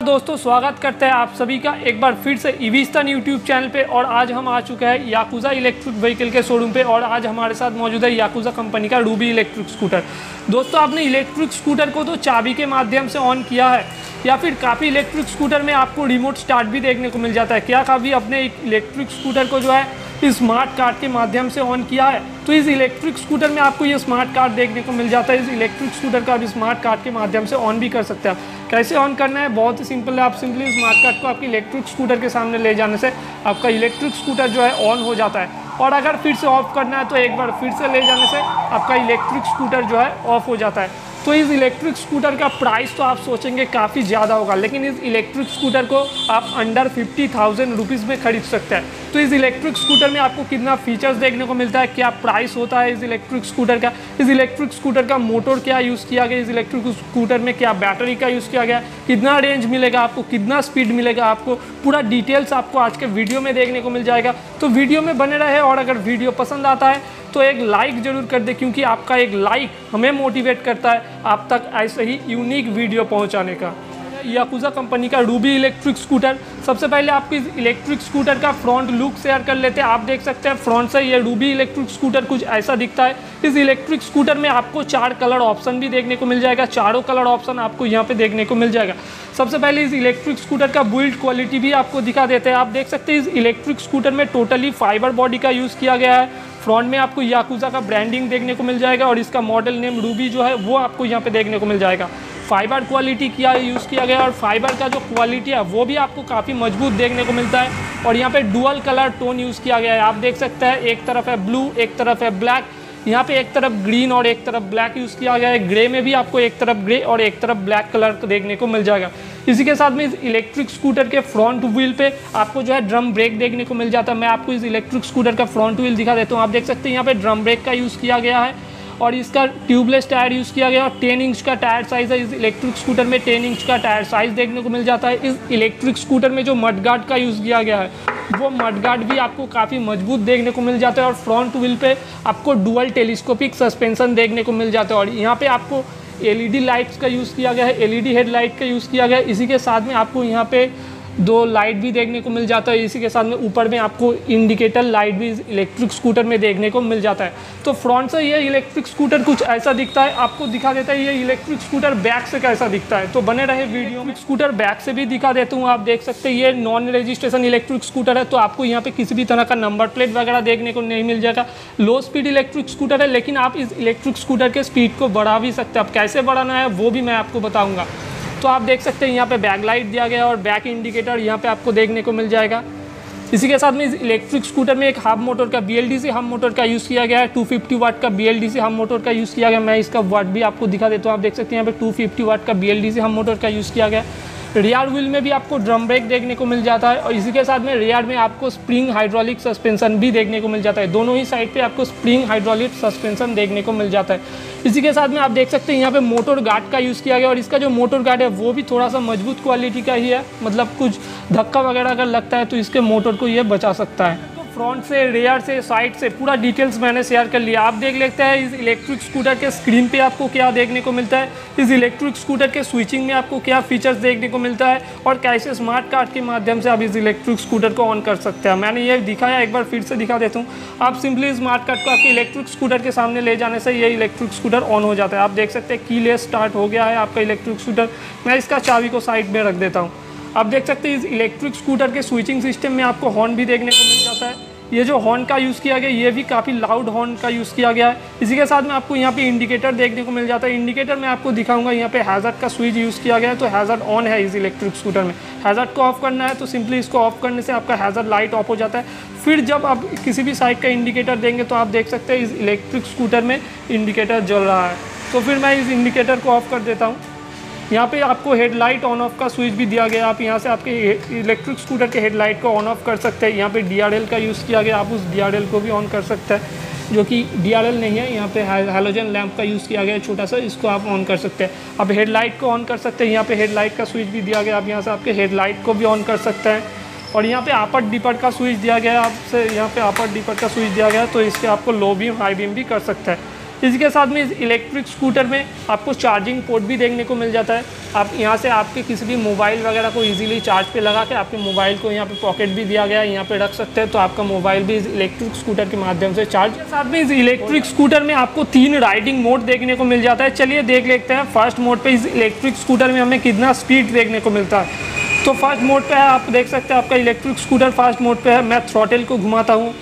दोस्तों, स्वागत करते हैं आप सभी का एक बार फिर से ईवीस्तन यूट्यूब चैनल पे और आज हम आ चुके हैं याकुजा इलेक्ट्रिक व्हीकल के शोरूम पे और आज हमारे साथ मौजूद है याकुजा कंपनी का रूबी इलेक्ट्रिक स्कूटर। दोस्तों, आपने इलेक्ट्रिक स्कूटर को तो चाबी के माध्यम से ऑन किया है या फिर काफ़ी इलेक्ट्रिक स्कूटर में आपको रिमोट स्टार्ट भी देखने को मिल जाता है। क्या काफ़ी अपने इलेक्ट्रिक स्कूटर को जो है स्मार्ट कार्ड के माध्यम से ऑन किया है। तो इस इलेक्ट्रिक स्कूटर में आपको ये स्मार्ट कार्ड देखने को मिल जाता है। इस इलेक्ट्रिक स्कूटर का आप स्मार्ट कार्ड के माध्यम से ऑन भी कर सकते हैं। कैसे ऑन करना है? बहुत ही सिंपल है। आप सिंपली स्मार्ट कार्ड को आपकी इलेक्ट्रिक स्कूटर के सामने ले जाने से आपका इलेक्ट्रिक स्कूटर जो है ऑन हो जाता है। और अगर फिर से ऑफ़ करना है तो एक बार फिर से ले जाने से आपका इलेक्ट्रिक स्कूटर जो है ऑफ़ हो जाता है। तो इस इलेक्ट्रिक स्कूटर का प्राइस तो आप सोचेंगे काफ़ी ज़्यादा होगा, लेकिन इस इलेक्ट्रिक स्कूटर को आप अंडर फिफ्टी थाउज़ेंड रुपीज़ में खरीद सकते हैं। तो इस इलेक्ट्रिक स्कूटर में आपको कितना फीचर्स देखने को मिलता है, क्या प्राइस होता है इस इलेक्ट्रिक स्कूटर का, इस इलेक्ट्रिक स्कूटर का मोटर क्या यूज़ किया गया, इस इलेक्ट्रिक स्कूटर में क्या बैटरी का यूज़ किया गया, कितना रेंज मिलेगा आपको, कितना स्पीड मिलेगा आपको, पूरा डिटेल्स आपको आज के वीडियो में देखने को मिल जाएगा। तो वीडियो में बने रहे और अगर वीडियो पसंद आता है तो एक लाइक ज़रूर कर दे, क्योंकि आपका एक लाइक हमें मोटिवेट करता है आप तक ऐसे ही यूनिक वीडियो पहुँचाने का। याकूज़ा कंपनी का रूबी इलेक्ट्रिक स्कूटर सबसे पहले आपको इस इलेक्ट्रिक स्कूटर का फ्रंट लुक शेयर कर लेते हैं। आप देख सकते हैं फ्रंट से ये रूबी इलेक्ट्रिक स्कूटर कुछ ऐसा दिखता है। इस इलेक्ट्रिक स्कूटर में आपको चार कलर ऑप्शन भी देखने को मिल जाएगा, चारों कलर ऑप्शन आपको यहाँ पे देखने को मिल जाएगा। सबसे पहले इस इलेक्ट्रिक स्कूटर का बिल्ड क्वालिटी भी आपको दिखा देते हैं। आप देख सकते हैं इस इलेक्ट्रिक स्कूटर में टोटली फाइबर बॉडी का यूज़ किया गया है। फ्रंट में आपको याकूज़ा का ब्रांडिंग देखने को मिल जाएगा और इसका मॉडल नेम रूबी जो है, वो आपको यहाँ पे देखने को मिल जाएगा। फाइबर क्वालिटी किया यूज़ किया गया और फाइबर का जो क्वालिटी है, वो भी आपको काफ़ी मज़बूत देखने को मिलता है। और यहाँ पे डुअल कलर टोन यूज़ किया गया है। आप देख सकते हैं, एक तरफ़ है ब्लू एक तरफ़ है ब्लैक यहाँ पे एक तरफ़ ग्रीन और एक तरफ़ ब्लैक यूज़ किया गया है। ग्रे में भी आपको एक तरफ़ ग्रे और एक तरफ़ ब्लैक कलर देखने को मिल जाएगा। इसी के साथ में इस इलेक्ट्रिक स्कूटर के फ्रंट व्हील पे आपको जो है ड्रम ब्रेक देखने को मिल जाता है। मैं आपको इस इलेक्ट्रिक स्कूटर का फ्रंट व्हील दिखा देता हूँ। आप देख सकते हैं यहाँ पे ड्रम ब्रेक का यूज़ किया गया है और इसका ट्यूबलेस टायर यूज़ किया गया और टेन इंच का टायर साइज़ है। इस इलेक्ट्रिक स्कूटर में टेन इंच का टायर साइज़ देखने को मिल जाता है। इस इलेक्ट्रिक स्कूटर में जो मडगार्ड का यूज़ किया गया है, वो मडगार्ड भी आपको काफ़ी मज़बूत देखने को मिल जाता है और फ्रंट व्हील पे आपको डुअल टेलीस्कोपिक सस्पेंशन देखने को मिल जाता है। और यहाँ पे आपको एलईडी लाइट्स का यूज़ किया गया है, एलईडी हेडलाइट का यूज़ किया गया है। इसी के साथ में आपको यहाँ पे दो लाइट भी देखने को मिल जाता है, इसी के साथ में ऊपर में आपको इंडिकेटर लाइट भी, इलेक्ट्रिक स्कूटर में देखने को मिल जाता है। तो फ्रंट से ये इलेक्ट्रिक स्कूटर कुछ ऐसा दिखता है, आपको दिखा देता है ये इलेक्ट्रिक स्कूटर बैक से कैसा दिखता है। तो बने रहे वीडियो में। स्कूटर बैक से भी दिखा देता हूँ, आप देख सकते हैं, ये नॉन रजिस्ट्रेशन इलेक्ट्रिक स्कूटर है तो आपको यहाँ पे किसी भी तरह का नंबर प्लेट वगैरह देखने को नहीं मिल जाएगा। लो स्पीड इलेक्ट्रिक स्कूटर है, लेकिन आप इस इलेक्ट्रिक स्कूटर के स्पीड को बढ़ा भी सकते हैं। आप कैसे बढ़ाना है, वो भी मैं आपको बताऊँगा। तो आप देख सकते हैं यहाँ पे बैक लाइट दिया गया और बैक इंडिकेटर यहाँ पे आपको देखने को मिल जाएगा। इसी के साथ में इस इलेक्ट्रिक स्कूटर में एक हाफ़ मोटर का बी एल हम मोटर का यूज़ किया गया है। 250 वाट का बी एल हम मोटर का यूज़ किया गया। मैं इसका वाट भी आपको दिखा देता हूँ। आप देख सकते हैं यहाँ पे 250 वाट का बी हम मोटर का यूज़ किया गया। रियर व्हील में भी आपको ड्रम ब्रेक देखने को मिल जाता है और इसी के साथ में रियर में आपको स्प्रिंग हाइड्रोलिक सस्पेंशन भी देखने को मिल जाता है। दोनों ही साइड पे आपको स्प्रिंग हाइड्रोलिक सस्पेंशन देखने को मिल जाता है। इसी के साथ में आप देख सकते हैं यहाँ पे मोटर गार्ड का यूज़ किया गया और इसका जो मोटर गार्ड है, वो भी थोड़ा सा मज़बूत क्वालिटी का ही है। मतलब कुछ धक्का वगैरह अगर लगता है तो इसके मोटर को ये बचा सकता है। फ्रंट से रेयर से साइड से, पूरा डिटेल्स मैंने शेयर कर लिया। आप देख लेते हैं, इस इलेक्ट्रिक स्कूटर के स्क्रीन पे आपको क्या देखने को मिलता है? इस इलेक्ट्रिक स्कूटर के स्विचिंग में आपको क्या फीचर्स देखने को मिलता है? और कैसे स्मार्ट कार्ड के माध्यम से आप इस इलेक्ट्रिक स्कूटर को ऑन कर सकते हैं? मैंने ये दिखाया, एक बार फिर से दिखा देता हूँ। आप सिंपली स्मार्ट कार्ड को आपके इलेक्ट्रिक स्कूटर के सामने ले जाने से ये इलेक्ट्रिक स्कूटर ऑन हो जाता है। आप देख सकते हैं की स्टार्ट हो गया है आपका इलेक्ट्रिक स्कूटर मैं इसका चाबी को साइड में रख देता हूँ। आप देख सकते हैं, इस इलेक्ट्रिक स्कूटर के स्विचिंग सिस्टम में आपको हॉर्न भी देखने को मिल जाता है। ये जो हॉर्न का यूज़ किया गया, ये भी काफ़ी लाउड हॉर्न का यूज़ किया गया है। इसी के साथ में आपको यहाँ पे इंडिकेटर देखने को मिल जाता है। इंडिकेटर मैं आपको दिखाऊँगा, यहाँ पे हैज़र्ड का स्विच यूज़ किया गया है तो हैज़र्ड ऑन है इस इलेक्ट्रिक स्कूटर में। हैज़र्ड को ऑफ़ करना है तो सिंपली इसको ऑफ़ करने से आपका हैज़र्ड लाइट ऑफ़ हो जाता है। फिर जब आप किसी भी साइड का इंडिकेटर देंगे तो आप देख सकते हैं इस इलेक्ट्रिक स्कूटर में इंडिकेटर जल रहा है। तो फिर मैं इस इंडिकेटर को ऑफ़ कर देता हूँ। यहाँ पे आपको हेडलाइट ऑन ऑफ़ का स्विच भी दिया गया। आप यहाँ से आपके इलेक्ट्रिक स्कूटर के हेडलाइट को ऑन ऑफ़ कर सकते हैं। यहाँ पे डीआरएल का यूज़ किया गया। आप उस डीआरएल को भी ऑन कर सकते हैं, जो कि डीआरएल नहीं है। यहाँ पे हेलोजन लैंप का यूज़ किया गया छोटा सा, इसको आप ऑन कर सकते हैं। अब हेडलाइट को ऑन कर सकते हैं। यहाँ पे हेडलाइट का स्विच भी दिया गया। आप यहाँ से आपके हेडलाइट को भी ऑन कर सकते हैं। और यहाँ पे आपर डिपर का स्विच दिया गया। आपसे यहाँ पे आपर डिपर का स्विच दिया गया तो इसके आपको लो बीम हाई बीम भी कर सकता हैं। इसी के साथ में इस इलेक्ट्रिक स्कूटर में आपको चार्जिंग पोर्ट भी देखने को मिल जाता है। आप यहाँ से आपके किसी भी मोबाइल वगैरह को इजीली चार्ज पे लगा के आपके मोबाइल को यहाँ पे पॉकेट भी दिया गया है, यहाँ पे रख सकते हैं तो आपका मोबाइल भी इस इलेक्ट्रिक स्कूटर के माध्यम से चार्ज के साथ में इस इलेक्ट्रिक स्कूटर में आपको तीन राइडिंग मोड देखने को मिल जाता है। चलिए देख लेते हैं फ़र्स्ट मोड पर इस इलेक्ट्रिक स्कूटर में हमें कितना स्पीड देखने को मिलता है। तो फ़र्स्ट मोड पे है, आप देख सकते हैं आपका इलेक्ट्रिक स्कूटर फ़र्स्ट मोड पे है। मैं थ्रॉटल को घुमाता हूँ।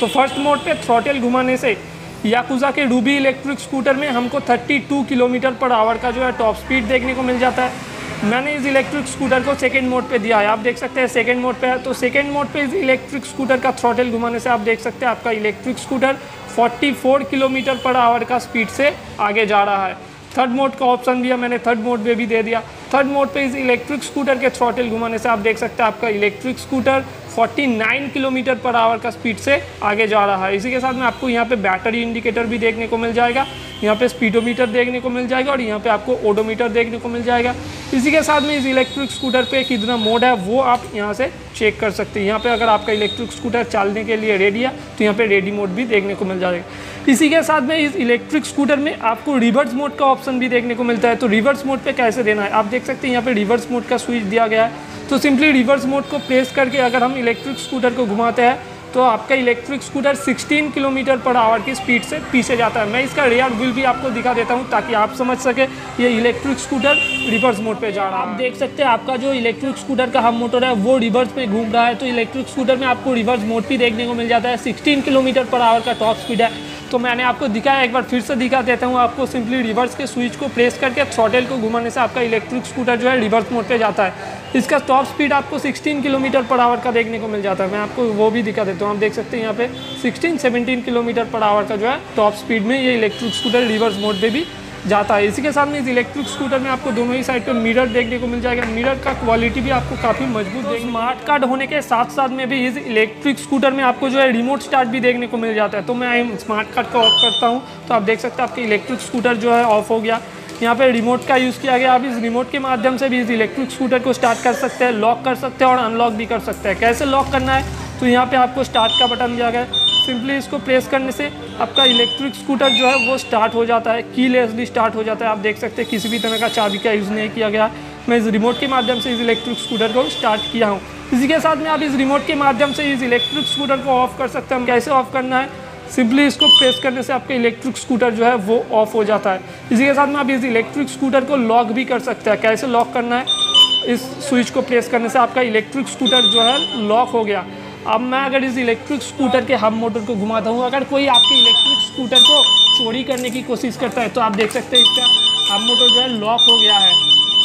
तो फ़र्स्ट मोड पे थ्रॉटल घुमाने से याकुजा के रूबी इलेक्ट्रिक स्कूटर में हमको 32 किलोमीटर पर आवर का जो है टॉप स्पीड देखने को मिल जाता है। मैंने इस इलेक्ट्रिक स्कूटर को सेकेंड मोड पे दिया है। आप देख सकते हैं सेकेंड मोड पे है। तो सेकेंड मोड पे इस इलेक्ट्रिक स्कूटर का थ्रॉटल घुमाने से आप देख सकते हैं आपका electric scooter 44 kilometre per hour का स्पीड से आगे जा रहा है। थर्ड मोड का ऑप्शन दिया, मैंने थर्ड मोड पे भी दे दिया। थर्ड मोड पे इस इलेक्ट्रिक स्कूटर के थ्रॉटल घुमाने से आप देख सकते हैं, आपका electric scooter 49 kilometre per hour का स्पीड से आगे जा रहा है। इसी के साथ में आपको यहाँ पे बैटरी इंडिकेटर भी देखने को मिल जाएगा, यहाँ पे स्पीडोमीटर देखने को मिल जाएगा और यहाँ पे आपको ओडोमीटर देखने को मिल जाएगा। इसी के साथ में इस इलेक्ट्रिक स्कूटर पे कितना मोड है, वो आप यहाँ से चेक कर सकते हैं। यहाँ पे अगर आपका इलेक्ट्रिक स्कूटर चलने के लिए रेडी है तो यहाँ पे रेडी मोड भी देखने को मिल जाएगा। इसी के साथ में इस इलेक्ट्रिक स्कूटर में आपको रिवर्स मोड का ऑप्शन भी देखने को मिलता है। तो रिवर्स मोड पे कैसे देना है? आप देख सकते हैं यहाँ पे रिवर्स मोड का स्विच दिया गया है। तो सिंपली रिवर्स मोड को प्रेस करके अगर हम इलेक्ट्रिक स्कूटर को घुमाते हैं तो आपका electric scooter 16 kilometre per hour की स्पीड से पीछे जाता है। मैं इसका रेयर व्हील भी आपको दिखा देता हूँ ताकि आप समझ सके ये इलेक्ट्रिक स्कूटर रिवर्स मोड पे जा रहा है। आप देख सकते हैं आपका जो इलेक्ट्रिक स्कूटर का हम मोटर है, वो रिवर्स पे घूम रहा है। तो इलेक्ट्रिक स्कूटर में आपको रिवर्स मोड भी देखने को मिल जाता है। सिक्सटीन किलोमीटर पर आवर का टॉप स्पीड है। तो मैंने आपको दिखाया, एक बार फिर से दिखा देता हूँ आपको सिंपली रिवर्स के स्विच को प्रेस करके थ्रॉटल को घुमाने से आपका इलेक्ट्रिक स्कूटर जो है रिवर्स मोड पे जाता है। इसका टॉप स्पीड आपको 16 किलोमीटर पर आवर का देखने को मिल जाता है। मैं आपको वो भी दिखा देता हूँ। आप देख सकते हैं यहाँ पे 16 17 किलोमीटर पर आवर का जो है टॉप स्पीड में ये इलेक्ट्रिक स्कूटर रिवर्स मोड पर भी जाता है। इसी के साथ में इस इलेक्ट्रिक स्कूटर में आपको दोनों ही साइड पे मिरर देखने को मिल जाएगा। मिरर का क्वालिटी भी आपको काफ़ी मज़बूत तो स्मार्ट कार्ड होने के साथ साथ में भी इस इलेक्ट्रिक स्कूटर में आपको जो है रिमोट स्टार्ट भी देखने को मिल जाता है। तो मैं स्मार्ट कार्ड का ऑफ़ करता हूँ। तो आप देख सकते हैं आपके इलेक्ट्रिक स्कूटर जो है ऑफ़ हो गया। यहाँ पे रिमोट का यूज़ किया गया। आप इस रिमोट के माध्यम से भी इस इलेक्ट्रिक स्कूटर को स्टार्ट कर सकते हैं लॉक कर सकते हैं और अनलॉक भी कर सकते हैं। कैसे लॉक करना है? तो यहाँ पे आपको स्टार्ट का बटन दिया गया है। सिंपली इसको प्रेस करने से आपका इलेक्ट्रिक स्कूटर जो है वो स्टार्ट हो जाता है की लेसली स्टार्ट हो जाता है। आप देख सकते हैं किसी भी तरह का चाबी का यूज़ नहीं किया गया। मैं इस रिमोट के माध्यम से इस इलेक्ट्रिक स्कूटर को स्टार्ट किया हूँ। इसी के साथ में आप इस रिमोट के माध्यम से इस इलेक्ट्रिक स्कूटर को ऑफ़ कर सकते हैं। कैसे ऑफ़ करना है? सिंपली इसको प्रेस करने से आपका इलेक्ट्रिक स्कूटर जो है वो ऑफ़ हो जाता है। इसी के साथ में आप इस इलेक्ट्रिक स्कूटर को लॉक भी कर सकते हैं। कैसे लॉक करना है? इस स्विच को प्रेस करने से आपका इलेक्ट्रिक स्कूटर जो है लॉक हो गया। अब मैं अगर इस इलेक्ट्रिक स्कूटर के हब मोटर को घुमाता हूँ, अगर कोई आपके इलेक्ट्रिक स्कूटर को चोरी करने की कोशिश करता है तो आप देख सकते हैं इसका हम मोटर जो है लॉक हो गया है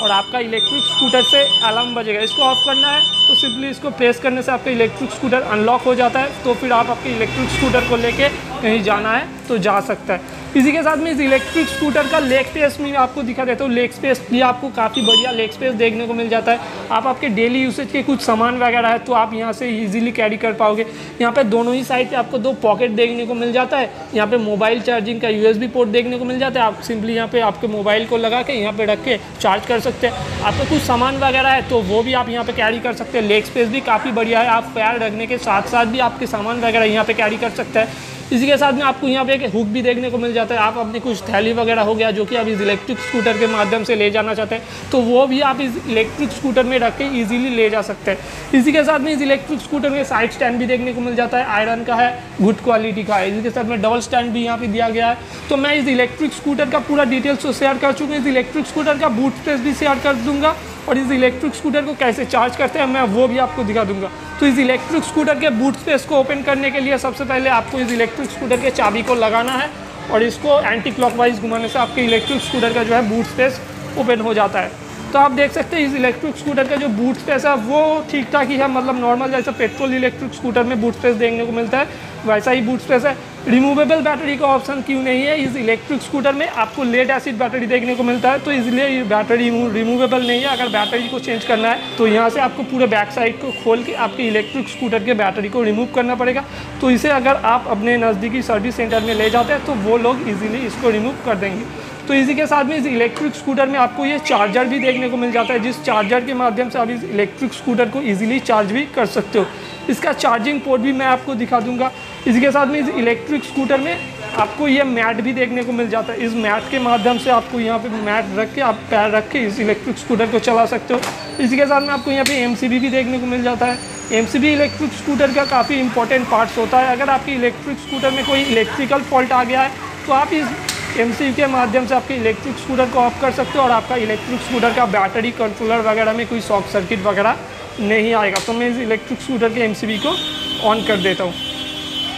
और आपका इलेक्ट्रिक स्कूटर से अलार्म बजेगा। इसको ऑफ़ करना है तो सिंपली इसको प्रेस करने से आपका इलेक्ट्रिक स्कूटर अनलॉक हो जाता है तो फिर आप आपके इलेक्ट्रिक स्कूटर को लेके कहीं जाना है तो जा सकता है। इसी के साथ में इस इलेक्ट्रिक स्कूटर का लेग स्पेस में आपको दिखा देता हूँ। लेग स्पेस भी आपको काफ़ी बढ़िया लेग स्पेस देखने को मिल जाता है। आप आपके डेली यूसेज के कुछ सामान वगैरह है तो आप यहाँ से इजीली कैरी कर पाओगे। यहाँ पे दोनों ही साइड पे आपको दो पॉकेट देखने को मिल जाता है। यहाँ पे मोबाइल चार्जिंग का यूएसबी पोर्ट देखने को मिल जाता है। आप सिंपली यहाँ पर आपके मोबाइल को लगा के यहाँ पर रख के चार्ज कर सकते हैं। आपका कुछ सामान वगैरह है तो वो भी आप यहाँ पर कैरी कर सकते हैं। लेग स्पेस भी काफ़ी बढ़िया है। आप पैर रखने के साथ साथ भी आपके सामान वगैरह यहाँ पर कैरी कर सकते हैं। इसी के साथ में आपको यहाँ पे एक हुक भी देखने को मिल जाता है। आप अपनी कुछ थैली वगैरह हो गया, जो कि आप इस इलेक्ट्रिक स्कूटर के माध्यम से ले जाना चाहते हैं तो वो भी आप इस इलेक्ट्रिक स्कूटर में रख के ईजिली ले जा सकते हैं। इसी के साथ में इस इलेक्ट्रिक स्कूटर में साइड स्टैंड भी देखने को मिल जाता है। आयरन का है गुड क्वालिटी का है। इसी के साथ में डबल स्टैंड भी यहाँ पे दिया गया है। तो मैं इस इलेक्ट्रिक स्कूटर का पूरा डिटेल्स तो शेयर कर चुका हूँ। इस इलेक्ट्रिक स्कूटर का बूट स्पेस भी शेयर कर दूँगा। और इस इलेक्ट्रिक स्कूटर को कैसे चार्ज करते हैं, मैं वो भी आपको दिखा दूँगा। तो इस इलेक्ट्रिक स्कूटर के बूट स्पेस को ओपन करने के लिए सबसे पहले आपको इस इलेक्ट्रिक स्कूटर के चाबी को लगाना है और इसको एंटी क्लॉकवाइज घुमाने से आपके इलेक्ट्रिक स्कूटर का जो है बूट स्पेस ओपन हो जाता है। तो आप देख सकते हैं इस इलेक्ट्रिक स्कूटर का जो बूट स्पेस है, वो ठीक ठाक ही है। मतलब नॉर्मल जैसा पेट्रोल इलेक्ट्रिक स्कूटर में बूट स्पेस देखने को मिलता है, वैसा ही बूट स्पेस है। रिमूवेबल बैटरी का ऑप्शन क्यों नहीं है? इस इलेक्ट्रिक स्कूटर में आपको लेड एसिड बैटरी देखने को मिलता है तो इसलिए ये बैटरी रिमूवेबल नहीं है। अगर बैटरी को चेंज करना है तो यहाँ से आपको पूरे बैक साइड को खोल के आपके इलेक्ट्रिक स्कूटर के बैटरी को रिमूव करना पड़ेगा। तो इसे अगर आप अपने नज़दीकी सर्विस सेंटर में ले जाते हैं तो वो लोग ईजिली इसको रिमूव कर देंगे। तो इसी के साथ में इस इलेक्ट्रिक स्कूटर में आपको ये चार्जर भी देखने को मिल जाता है, जिस चार्जर के माध्यम से आप इस इलेक्ट्रिक स्कूटर को इजीली चार्ज भी कर सकते हो। इसका चार्जिंग पोर्ट भी मैं आपको दिखा दूँगा। इसी के साथ में इस इलेक्ट्रिक स्कूटर में आपको ये मैट भी देखने को मिल जाता है। इस मैट के माध्यम से आपको यहाँ पे मैट रख के, आप पैर रख के इस इलेक्ट्रिक स्कूटर को चला सकते हो। इसी के साथ में आपको यहाँ पे एम भी देखने को मिल जाता है। एमसीबी इलेक्ट्रिक स्कूटर का काफ़ी इंपॉर्टेंट पार्ट्स होता है। अगर आपकी इलेक्ट्रिक स्कूटर में कोई इलेक्ट्रिकल फॉल्ट आ गया है तो आप इस एम के माध्यम से आपके इलेक्ट्रिक स्कूटर को ऑफ़ कर सकते हो और आपका इलेक्ट्रिक स्कूटर का बैटरी कंट्रोलर वगैरह में कोई शॉर्ट सर्किट वगैरह नहीं आएगा। तो मैं इस इलेक्ट्रिक स्कूटर के एमसीबी को ऑन कर देता हूँ।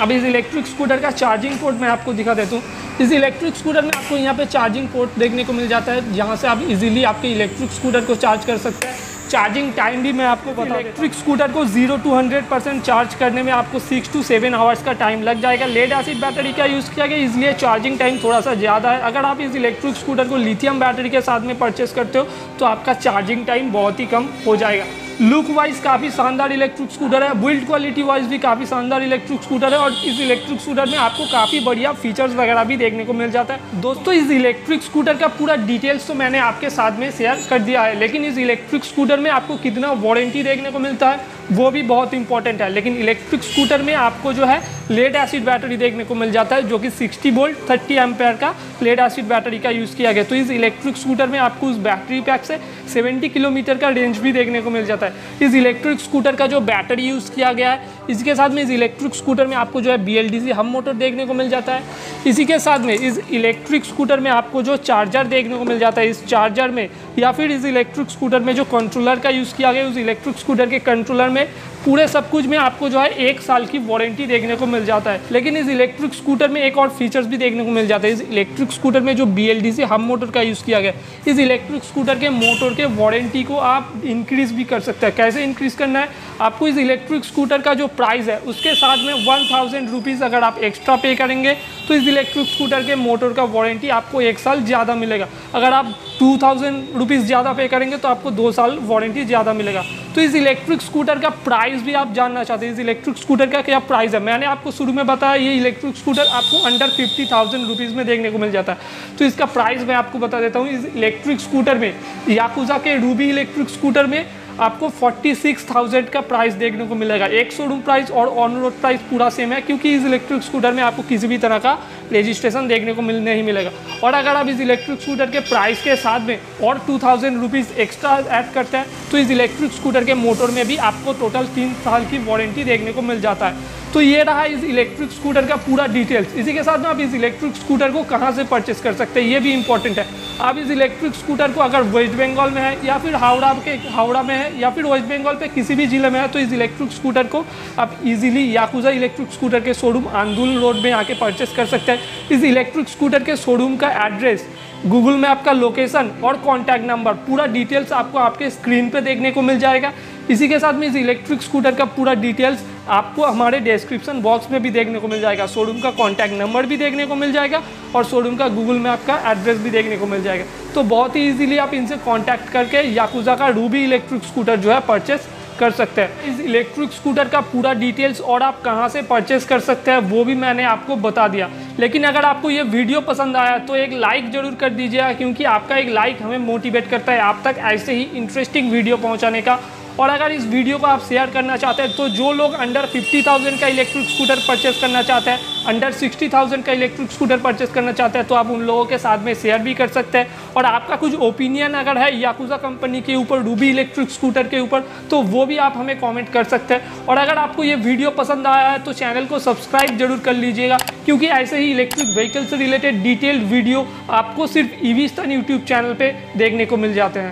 अब इस इलेक्ट्रिक स्कूटर का चार्जिंग पोर्ट मैं आपको दिखा देता हूँ। इस इलेक्ट्रिक स्कूटर में आपको यहाँ पे चार्जिंग पोर्ट देखने को मिल जाता है, जहाँ से आप इजीली आपके इलेक्ट्रिक स्कूटर को चार्ज कर सकते हैं। चार्जिंग टाइम भी मैं आपको बता इलेक्ट्रिक स्कूटर को zero to hundred percent charge करने में आपको सिक्स टू सेवन आवर्स का टाइम लग जाएगा। लेड एसिड बैटरी का यूज़ किया गया? इसलिए चार्जिंग टाइम थोड़ा सा ज़्यादा है। अगर आप इस इलेक्ट्रिक स्कूटर को लिथियम बैटरी के साथ में परचेस करते हो तो आपका चार्जिंग टाइम बहुत ही कम हो जाएगा। लुक वाइज काफ़ी शानदार इलेक्ट्रिक स्कूटर है। बिल्ड क्वालिटी वाइज भी काफ़ी शानदार इलेक्ट्रिक स्कूटर है और इस इलेक्ट्रिक स्कूटर में आपको काफ़ी बढ़िया फीचर्स वगैरह भी देखने को मिल जाता है। दोस्तों, इस इलेक्ट्रिक स्कूटर का पूरा डिटेल्स तो मैंने आपके साथ में शेयर कर दिया है, लेकिन इस इलेक्ट्रिक स्कूटर में आपको कितना वारंटी देखने को मिलता है वो भी बहुत इंपॉर्टेंट है, लेकिन इलेक्ट्रिक स्कूटर में आपको जो है लेड एसिड बैटरी देखने को मिल जाता है, जो कि 60 वोल्ट 30 एम्पेयर का लेड एसिड बैटरी का यूज़ किया गया। तो इस इलेक्ट्रिक स्कूटर में आपको उस बैटरी पैक से 70 किलोमीटर का रेंज भी देखने को मिल जाता है। इस इलेक्ट्रिक स्कूटर का जो बैटरी यूज़ किया गया है, इसके साथ में इस इलेक्ट्रिक स्कूटर में आपको जो है बी हम मोटर देखने को मिल जाता है। इसी के साथ में इस इलेक्ट्रिक स्कूटर में आपको जो चार्जर देखने को मिल जाता है, इस चार्जर में या फिर इस इलेक्ट्रिक स्कूटर में जो कंट्रोलर का यूज़ किया गया, उस इलेक्ट्रिक स्कूटर के कंट्रोलर में पूरे सब कुछ में आपको जो है एक साल की वारंटी देखने को मिल जाता है। लेकिन इस इलेक्ट्रिक स्कूटर में एक और फीचर्स भी देखने को मिल जाता है। इस इलेक्ट्रिक स्कूटर में जो बी एल हम मोटर का यूज़ किया गया, इस इलेक्ट्रिक स्कूटर के मोटर के वारंटी को आप इंक्रीज भी कर सकते हैं। कैसे इंक्रीज करना है? आपको इस इलेक्ट्रिक स्कूटर का जो प्राइस है, उसके साथ में वन थाउज़ेंड रुपीज़ अगर आप एक्स्ट्रा पे करेंगे तो इस इलेक्ट्रिक स्कूटर के मोटर का वारंटी आपको एक साल ज़्यादा मिलेगा। अगर आप टू थाउज़ेंड रुपीज़ ज़्यादा पे करेंगे तो आपको दो साल वारंटी ज़्यादा मिलेगा। तो इस इलेक्ट्रिक स्कूटर का प्राइस भी आप जानना चाहते हैं। इस इलेक्ट्रिक स्कूटर का क्या प्राइस है? मैंने आपको शुरू में बताया, ये इलेक्ट्रिक स्कूटर आपको अंडर फिफ्टी थाउज़ेंड रुपीज़ में देखने को मिल जाता है। तो इसका प्राइस मैं आपको बता देता हूँ। इस इलेक्ट्रिक स्कूटर में याकूजा के रूबी इलेक्ट्रिक स्कूटर में आपको 46,000 का प्राइस देखने को मिलेगा। एक शोरूम प्राइस और ऑन रोड प्राइस पूरा सेम है क्योंकि इस इलेक्ट्रिक स्कूटर में आपको किसी भी तरह का रजिस्ट्रेशन देखने को मिल नहीं मिलेगा। और अगर आप इस इलेक्ट्रिक स्कूटर के प्राइस के साथ में और टू थाउज़ेंड एक्स्ट्रा ऐड करते हैं तो इस इलेक्ट्रिक स्कूटर के मोटर में भी आपको टोटल तीन साल की वारंटी देखने को मिल जाता है। तो ये रहा इस इलेक्ट्रिक स्कूटर का पूरा डिटेल्स इसी के साथ में आप इस इलेक्ट्रिक स्कूटर को कहाँ से परचेस कर सकते हैं ये भी इंपॉर्टेंट है। आप इस इलेक्ट्रिक स्कूटर को अगर वेस्ट बंगाल में है या फिर हावड़ा के हावड़ा में है या फिर वेस्ट बंगाल पे किसी भी ज़िले में है तो इस इलेक्ट्रिक स्कूटर को आप इजीली याकूजा इलेक्ट्रिक स्कूटर के शोरूम आंदुल रोड में आके परचेस कर सकते हैं। इस इलेक्ट्रिक स्कूटर के शोरूम का एड्रेस गूगल मैप का लोकेशन और कॉन्टैक्ट नंबर पूरा डिटेल्स आपको आपके स्क्रीन पे देखने को मिल जाएगा। इसी के साथ में इस इलेक्ट्रिक स्कूटर का पूरा डिटेल्स आपको हमारे डिस्क्रिप्शन बॉक्स में भी देखने को मिल जाएगा। शोरूम का कॉन्टैक्ट नंबर भी देखने को मिल जाएगा और शोरूम का गूगल मैप का एड्रेस भी देखने को मिल जाएगा। तो बहुत ही ईजिली आप इनसे कॉन्टैक्ट करके याकुजा का रूबी इलेक्ट्रिक स्कूटर जो है परचेस कर सकते हैं। इस इलेक्ट्रिक स्कूटर का पूरा डिटेल्स और आप कहाँ से परचेस कर सकते हैं, वो भी मैंने आपको बता दिया। लेकिन अगर आपको ये वीडियो पसंद आया तो एक लाइक ज़रूर कर दीजिएगा, क्योंकि आपका एक लाइक हमें मोटिवेट करता है आप तक ऐसे ही इंटरेस्टिंग वीडियो पहुँचाने का। और अगर इस वीडियो को आप शेयर करना चाहते हैं तो जो लोग अंडर 50,000 का इलेक्ट्रिक स्कूटर परचेस करना चाहते हैं अंडर 60,000 का इलेक्ट्रिक स्कूटर परचेस करना चाहते हैं तो आप उन लोगों के साथ में शेयर भी कर सकते हैं। और आपका कुछ ओपिनियन अगर है याकूज़ा कंपनी के ऊपर रूबी इलेक्ट्रिक स्कूटर के ऊपर तो वो भी आप हमें कॉमेंट कर सकते हैं। और अगर आपको ये वीडियो पसंद आया है तो चैनल को सब्सक्राइब ज़रूर कर लीजिएगा क्योंकि ऐसे ही इलेक्ट्रिक व्हीकल से रिलेटेड डिटेल्ड वीडियो आपको सिर्फ़ ईवी यूट्यूब चैनल पर देखने को मिल जाते हैं।